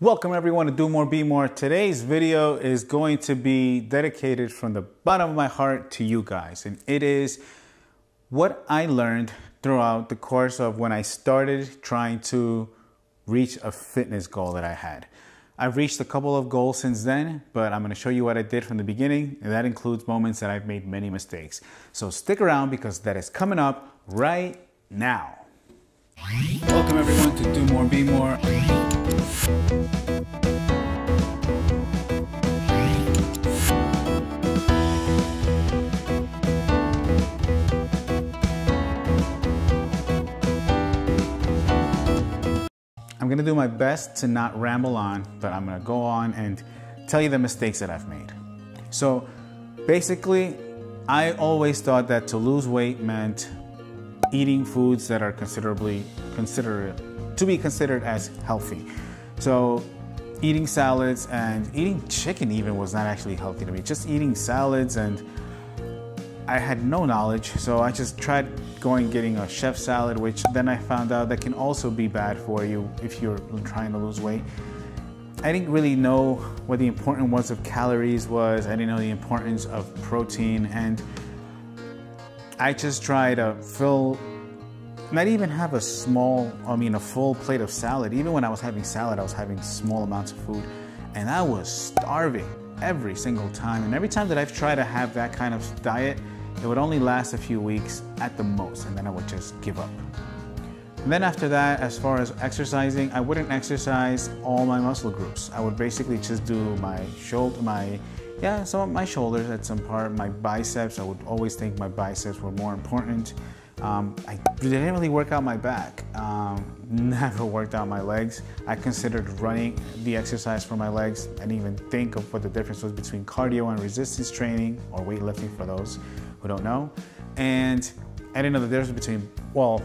Welcome everyone to Do More Be More. Today's video is going to be dedicated from the bottom of my heart to you guys. And it is what I learned throughout the course of when I started trying to reach a fitness goal that I had. I've reached a couple of goals since then, but I'm going to show you what I did from the beginning, and that includes moments that I've made many mistakes. So stick around because that is coming up right now. Welcome everyone to Do More Be More. I'm gonna do my best to not ramble on, but I'm gonna go on and tell you the mistakes that I've made. So basically, I always thought that to lose weight meant eating foods that are considerably considered to be considered as healthy. So eating salads and eating chicken even was not actually healthy to me. Just eating salads and I had no knowledge, so I just tried going getting a chef salad, which then I found out that can also be bad for you if you're trying to lose weight. I didn't really know what the importance was of calories was. I didn't know the importance of protein, and I just tried to fill, not even have a small, I mean, a full plate of salad. Even when I was having salad, I was having small amounts of food, and I was starving every single time. And every time that I've tried to have that kind of diet, it would only last a few weeks at the most, and then I would just give up. And then after that, as far as exercising, I wouldn't exercise all my muscle groups. I would basically just do my shoulder, my yeah, some of my shoulders at some part, my biceps. I would always think my biceps were more important. Um, I didn't really work out my back. Um, never worked out my legs. I considered running the exercise for my legs. I didn't even think of what the difference was between cardio and resistance training or weightlifting for those who don't know. And I didn't know the difference between, well,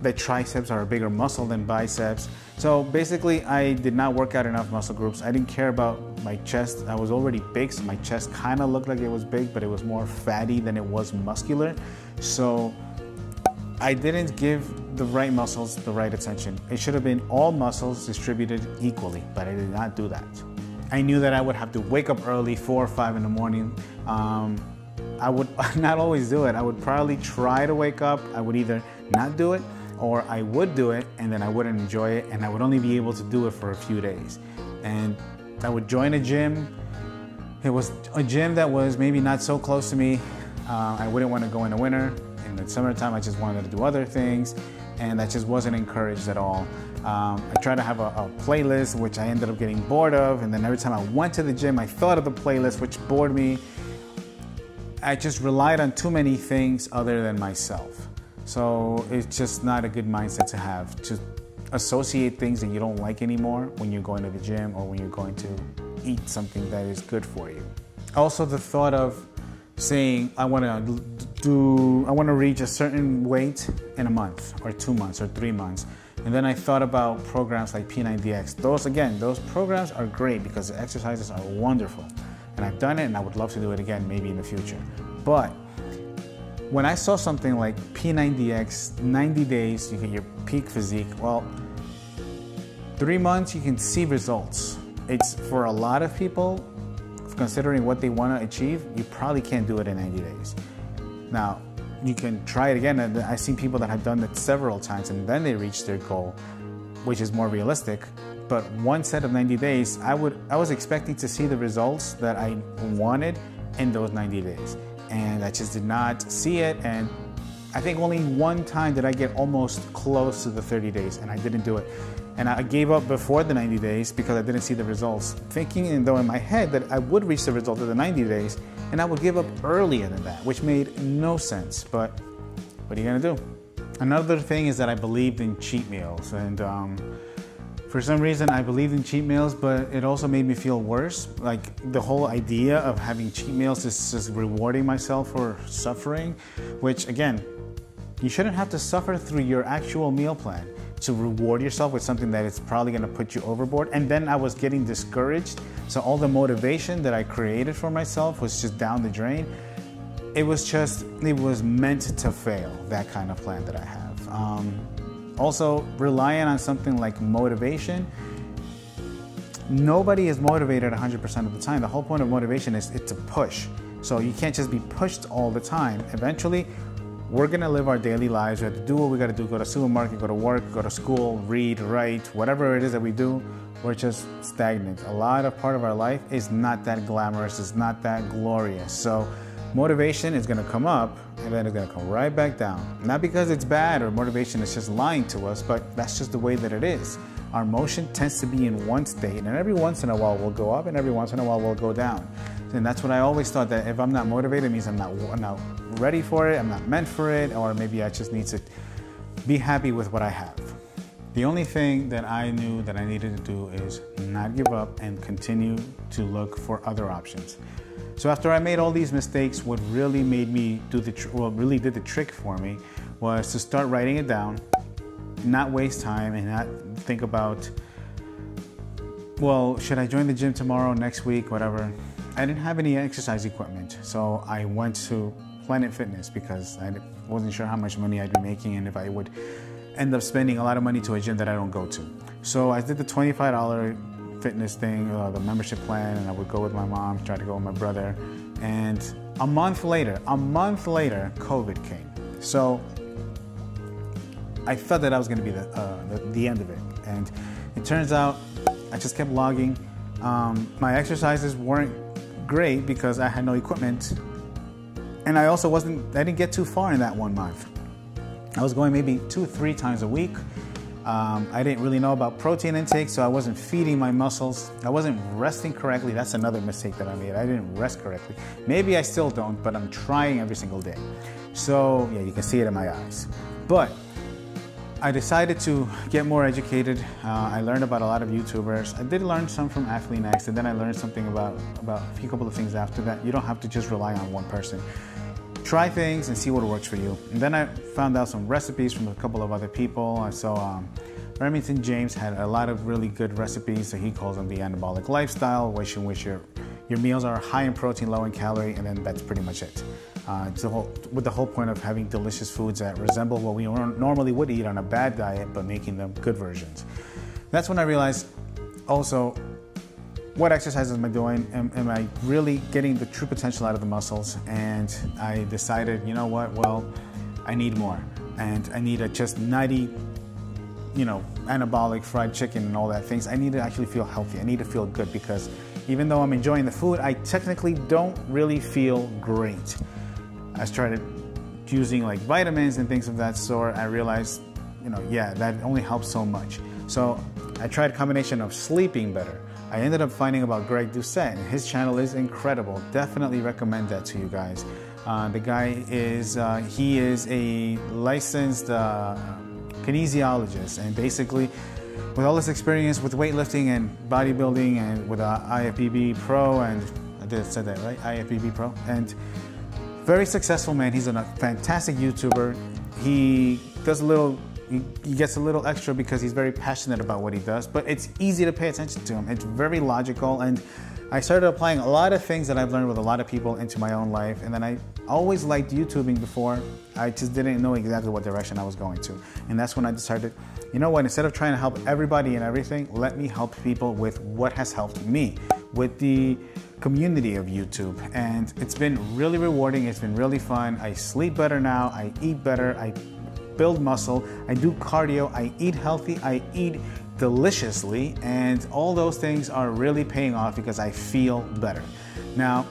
the triceps are a bigger muscle than biceps. So basically, I did not work out enough muscle groups. I didn't care about my chest. I was already big, so my chest kind of looked like it was big, but it was more fatty than it was muscular. So I didn't give the right muscles the right attention. It should have been all muscles distributed equally, but I did not do that. I knew that I would have to wake up early, four or five in the morning. Um, I would not always do it. I would probably try to wake up. I would either not do it or I would do it and then I wouldn't enjoy it and I would only be able to do it for a few days. And I would join a gym. It was a gym that was maybe not so close to me. Uh, I wouldn't want to go in the winter. And in the summertime, I just wanted to do other things and that just wasn't encouraged at all. Um, I tried to have a, a, playlist, which I ended up getting bored of, and then every time I went to the gym, I thought of the playlist, which bored me, I just relied on too many things other than myself. So it's just not a good mindset to have to associate things that you don't like anymore when you're going to the gym or when you're going to eat something that is good for you. Also, the thought of saying, I want to do, I want to reach a certain weight in a month or two months or three months. And then I thought about programs like P90X. Those, again, those programs are great because the exercises are wonderful and I've done it and I would love to do it again maybe in the future. But when I saw something like P90X, 90 days, you get your peak physique, well, three months you can see results. It's for a lot of people, considering what they want to achieve, you probably can't do it in 90 days. Now, you can try it again. I've seen people that have done it several times and then they reach their goal, which is more realistic but one set of 90 days, I would I was expecting to see the results that I wanted in those 90 days, and I just did not see it. And I think only one time did I get almost close to the 30 days, and I didn't do it. And I gave up before the 90 days because I didn't see the results, thinking though in my head that I would reach the result of the 90 days, and I would give up earlier than that, which made no sense. But what are you gonna do? Another thing is that I believed in cheat meals, and um, for some reason, I believed in cheat meals, but it also made me feel worse. Like the whole idea of having cheat meals is just rewarding myself for suffering, which again, you shouldn't have to suffer through your actual meal plan to reward yourself with something that is probably going to put you overboard. And then I was getting discouraged. So all the motivation that I created for myself was just down the drain. It was just, it was meant to fail, that kind of plan that I have. Um, also, relying on something like motivation, nobody is motivated 100% of the time. The whole point of motivation is it's a push. So you can't just be pushed all the time. Eventually, we're gonna live our daily lives. We have to do what we gotta do go to supermarket, go to work, go to school, read, write, whatever it is that we do. We're just stagnant. A lot of part of our life is not that glamorous, it's not that glorious. So motivation is gonna come up and then it's gonna come right back down. Not because it's bad or motivation is just lying to us, but that's just the way that it is. Our motion tends to be in one state, and every once in a while we'll go up, and every once in a while we'll go down. And that's what I always thought that if I'm not motivated, means I'm not, I'm not ready for it, I'm not meant for it, or maybe I just need to be happy with what I have. The only thing that I knew that I needed to do is not give up and continue to look for other options. So after I made all these mistakes, what really made me do the what really did the trick for me was to start writing it down, not waste time, and not think about, well, should I join the gym tomorrow, next week, whatever. I didn't have any exercise equipment, so I went to Planet Fitness because I wasn't sure how much money I'd be making and if I would end up spending a lot of money to a gym that I don't go to. So I did the $25 fitness thing, uh, the membership plan, and I would go with my mom, try to go with my brother. And a month later, a month later, COVID came. So I felt that I was going to be the, uh, the, the end of it. And it turns out I just kept logging. Um, my exercises weren't great because I had no equipment. And I also wasn't, I didn't get too far in that one month. I was going maybe two, three times a week. Um, I didn't really know about protein intake, so I wasn't feeding my muscles. I wasn't resting correctly. That's another mistake that I made. I didn't rest correctly. Maybe I still don't, but I'm trying every single day. So, yeah, you can see it in my eyes. But I decided to get more educated. Uh, I learned about a lot of YouTubers. I did learn some from Athlean-X, and then I learned something about, about a few couple of things after that. You don't have to just rely on one person. Try things and see what works for you. And then I found out some recipes from a couple of other people. I saw um, Remington James had a lot of really good recipes. So he calls them the anabolic lifestyle, which in which your your meals are high in protein, low in calorie, and then that's pretty much it. Uh, the whole, with the whole point of having delicious foods that resemble what we normally would eat on a bad diet, but making them good versions. That's when I realized also what exercises am I doing? Am, am, I really getting the true potential out of the muscles? And I decided, you know what? Well, I need more, and I need a just 90, you know, anabolic fried chicken and all that things. I need to actually feel healthy. I need to feel good because even though I'm enjoying the food, I technically don't really feel great. I started using like vitamins and things of that sort. I realized, you know, yeah, that only helps so much. So I tried a combination of sleeping better. I ended up finding about Greg Doucette, his channel is incredible. Definitely recommend that to you guys. Uh, the guy is uh, he is a licensed uh, kinesiologist, and basically, with all this experience with weightlifting and bodybuilding, and with uh, IFBB Pro, and I did said that right, IFBB Pro, and very successful man. He's a fantastic YouTuber. He does a little, he, gets a little extra because he's very passionate about what he does, but it's easy to pay attention to him. It's very logical and I started applying a lot of things that I've learned with a lot of people into my own life. And then I always liked YouTubing before. I just didn't know exactly what direction I was going to. And that's when I decided, you know what, instead of trying to help everybody and everything, let me help people with what has helped me, with the community of YouTube. And it's been really rewarding, it's been really fun. I sleep better now, I eat better, I build muscle, I do cardio, I eat healthy, I eat deliciously, and all those things are really paying off because I feel better. Now,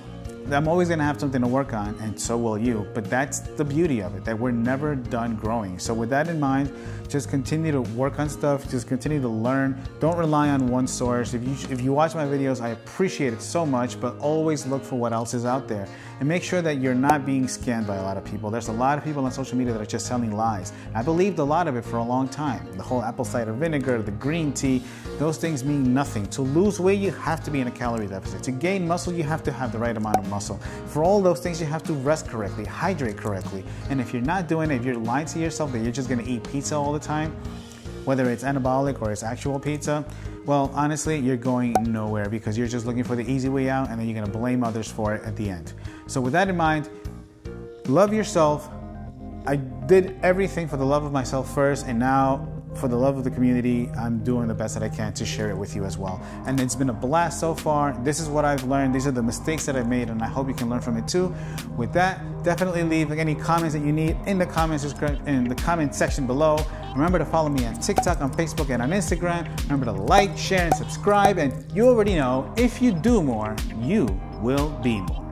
I'm always gonna have something to work on, and so will you. But that's the beauty of it, that we're never done growing. So, with that in mind, just continue to work on stuff, just continue to learn. Don't rely on one source. If you, if you watch my videos, I appreciate it so much, but always look for what else is out there. And make sure that you're not being scammed by a lot of people. There's a lot of people on social media that are just selling lies. I believed a lot of it for a long time. The whole apple cider vinegar, the green tea, those things mean nothing. To lose weight, you have to be in a calorie deficit. To gain muscle, you have to have the right amount of muscle. For all those things, you have to rest correctly, hydrate correctly. And if you're not doing it, if you're lying to yourself that you're just gonna eat pizza all the time, whether it's anabolic or it's actual pizza, well, honestly, you're going nowhere because you're just looking for the easy way out and then you're gonna blame others for it at the end. So, with that in mind, love yourself. I did everything for the love of myself first, and now for the love of the community, I'm doing the best that I can to share it with you as well. And it's been a blast so far. This is what I've learned. These are the mistakes that I've made, and I hope you can learn from it too. With that, definitely leave any comments that you need in the comments in the comment section below. Remember to follow me on TikTok, on Facebook, and on Instagram. Remember to like, share, and subscribe. And you already know if you do more, you will be more.